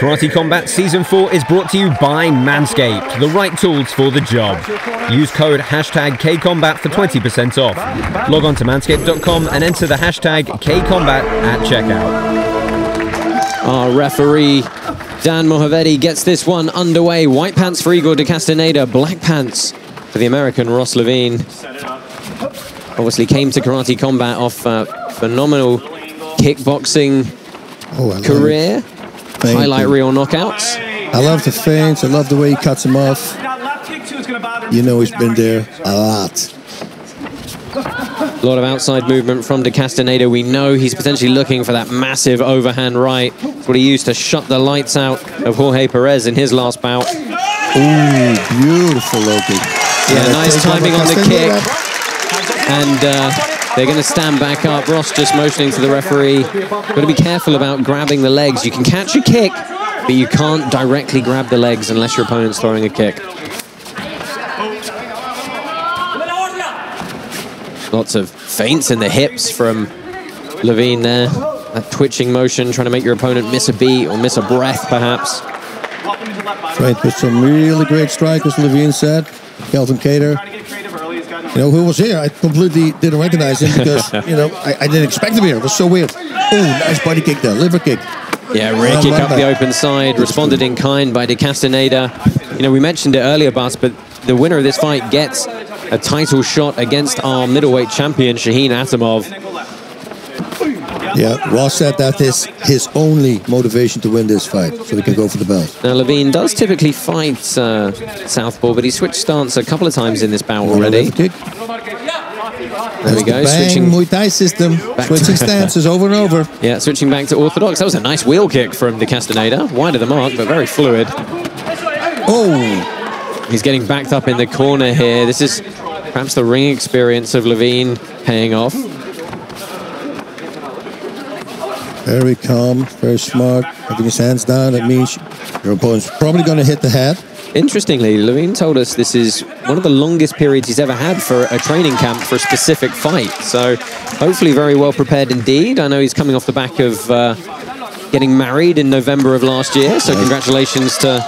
Karate Combat Season 4 is brought to you by Manscaped, the right tools for the job. Use code hashtag KCombat for 20% off. Log on to manscaped.com and enter the hashtag KCombat at checkout. Our referee, Dan Movahedi, gets this one underway. White pants for Igor de Castaneda, black pants for the American Ross Levine. Obviously came to Karate Combat off uh, phenomenal kickboxing Oh, I career. Thank Highlight you. reel knockouts. I love the feints. I love the way he cuts him off. You know he's been there a lot. A lot of outside movement from De Castaneda. We know he's potentially looking for that massive overhand right. It's what he used to shut the lights out of Jorge Perez in his last bout. Ooh, beautiful low kick. Yeah, nice timing on the kick. And uh, they're going to stand back up. Ross just motioning to the referee. Got to be careful about grabbing the legs. You can catch a kick, but you can't directly grab the legs unless your opponent's throwing a kick. Lots of feints in the hips from Levine there. That twitching motion, trying to make your opponent miss a beat or miss a breath, perhaps. Trained with some really great strikers, Levine said. Kelvin Cater. You know, who was here? I completely didn't recognize him because, you know, I, I didn't expect him here. It was so weird. Oh, nice body kick there, liver kick. Yeah, rear kick up the open side, responded in kind by De Castaneda. You know, we mentioned it earlier, Bas, but the winner of this fight gets a title shot against our middleweight champion, Shahin Atamov. Yeah, Ross said that is his only motivation to win this fight, so he can go for the belt. Now, Levine does typically fight uh, Southpaw, but he switched stance a couple of times in this bout already. Kick. There we go, Bang switching, Muay Thai system, switching stances over and over. yeah, switching back to orthodox. That was a nice wheel kick from De Castaneda. Wide of the mark, but very fluid. Oh, He's getting backed up in the corner here. This is perhaps the ring experience of Levine paying off. Very calm, very smart, having his hands down. That means your opponent's probably going to hit the head. Interestingly, Levine told us this is one of the longest periods he's ever had for a training camp for a specific fight. So hopefully very well prepared indeed. I know he's coming off the back of uh, getting married in November of last year. So congratulations to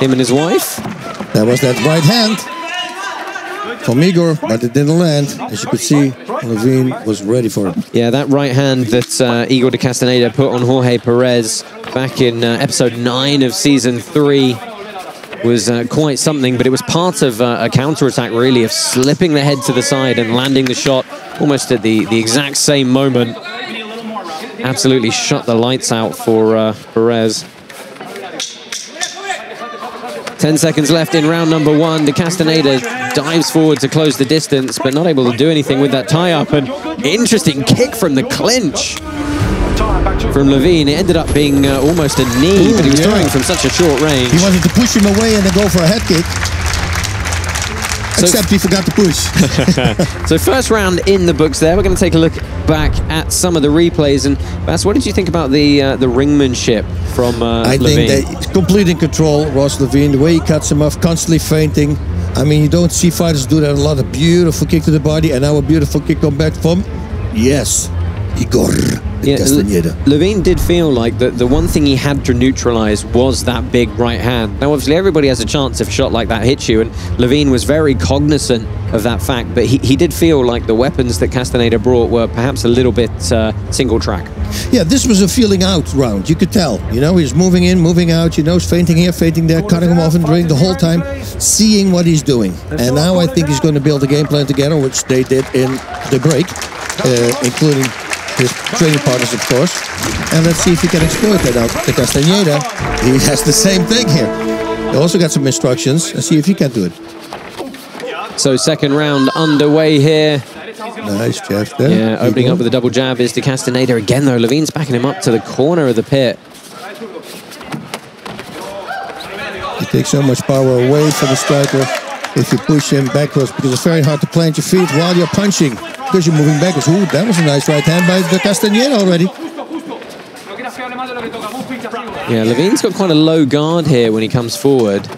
him and his wife. That was that right hand from Igor, but it didn't land. As you could see, Levine was ready for it. Yeah, that right hand that uh, Igor de Castaneda put on Jorge Perez back in uh, episode 9 of season 3 was uh, quite something, but it was part of uh, a counterattack, really, of slipping the head to the side and landing the shot almost at the, the exact same moment. Absolutely shut the lights out for uh, Perez. 10 seconds left in round number one. De Castaneda dives forward to close the distance, but not able to do anything with that tie-up. And interesting kick from the clinch from Levine. It ended up being uh, almost a knee, Ooh, but he was yeah. throwing from such a short range. He wanted to push him away and then go for a head kick. Except he forgot to push. So first round in the books there. We're going to take a look back at some of the replays. And Bas, what did you think about the uh, the ringmanship from uh, I Levine? think that complete in control, Ross Levine. The way he cuts him off, constantly feinting. I mean, you don't see fighters do that a lot. A beautiful kick to the body, and now a beautiful kick come back from, yes, Igor Yeah, Castaneda. Levine did feel like the, the one thing he had to neutralize was that big right hand. Now, obviously, everybody has a chance if a shot like that hits you, and Levine was very cognizant of that fact, but he, he did feel like the weapons that Castaneda brought were perhaps a little bit uh, single track. Yeah, this was a feeling out round. You could tell. You know, he's moving in, moving out. You know, he's feinting here, feinting there, cutting him off and drink the whole time, seeing what he's doing. And now I think he's going to build a game plan together, which they did in the break, uh, including his training partners, of course. And let's see if he can exploit that out. De Castaneda, he has the same thing here. He also got some instructions. Let's see if he can do it. So, second round underway here. Nice, Jeff. There. Yeah, opening up with a double jab is De Castaneda again, though. Levine's backing him up to the corner of the pit. You take so much power away from the striker if you push him backwards because it's very hard to plant your feet while you're punching because you're moving backwards. Ooh, that was a nice right hand by the Castaneda already. Yeah, Levine's got quite a low guard here when he comes forward.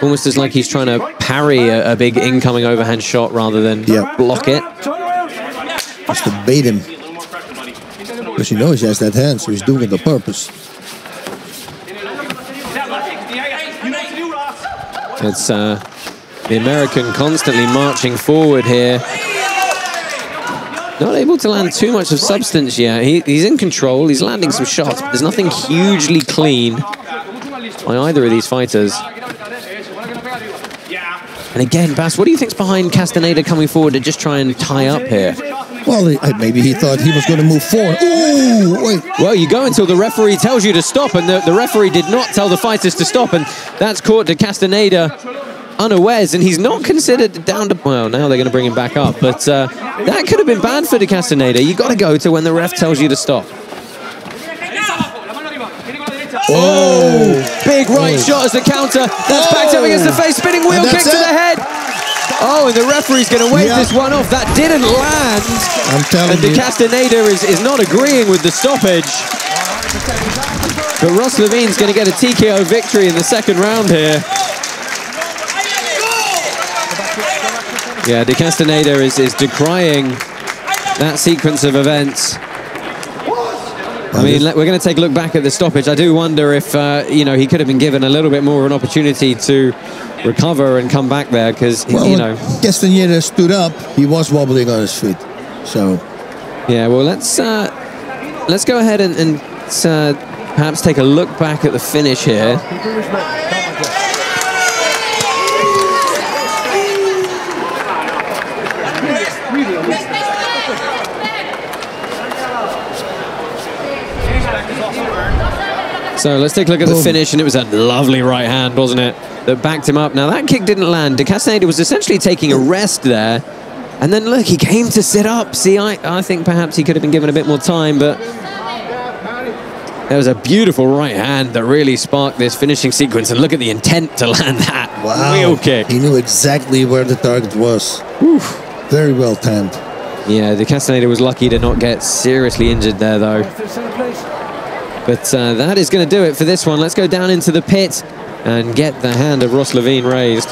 Almost as like he's trying to parry a, a big incoming overhand shot rather than yeah. block it. Just to bait him. Because he knows he has that hand, so he's doing it on purpose. It's uh, the American constantly marching forward here. Not able to land too much of substance yet. He, he's in control, he's landing some shots, but there's nothing hugely clean by either of these fighters. And again, Bas, what do you think's behind Castaneda coming forward to just try and tie up here? Well, uh, maybe he thought he was going to move forward. Ooh, wait. Well, you go until the referee tells you to stop, and the, the referee did not tell the fighters to stop, and that's caught De Castaneda unawares, and he's not considered down to... Well, now they're going to bring him back up, but uh, that could have been bad for De Castaneda. you got to go to when the ref tells you to stop. Oh, big right oh. shot as the counter. That's oh. backed up against the face, spinning wheel kick to the head. Oh, and the referee's going to wave yeah. this one off. That didn't land. I'm telling and you. And De Castaneda is, is not agreeing with the stoppage. But Ross Levine's going to get a TKO victory in the second round here. Yeah, De Castaneda is, is decrying that sequence of events. I mean, we're going to take a look back at the stoppage. I do wonder if, uh, you know, he could have been given a little bit more of an opportunity to recover and come back there because, well, you know. Castaneda stood up, he was wobbling on his feet. So. Yeah, well, let's uh, let's go ahead and, and uh, perhaps take a look back at the finish here. So let's take a look at the finish, and it was a lovely right hand, wasn't it, that backed him up. Now, that kick didn't land. De Castaneda was essentially taking a rest there. And then, look, he came to sit up. See, I, I think perhaps he could have been given a bit more time, but there was a beautiful right hand that really sparked this finishing sequence. And look at the intent to land that wow. wheel kick. He knew exactly where the target was. Oof. Very well timed. Yeah, De Castaneda was lucky to not get seriously injured there, though. But uh, that is going to do it for this one. Let's go down into the pit and get the hand of Ross Levine raised.